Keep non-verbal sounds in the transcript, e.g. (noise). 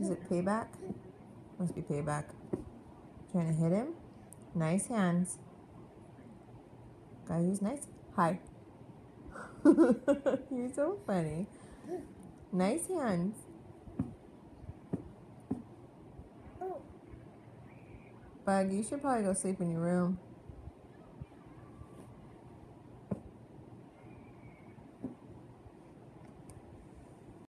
Is it payback? Must be payback. Trying to hit him. Nice hands. Guy who's nice. Hi. (laughs) You're so funny. Nice hands. Bug, you should probably go sleep in your room.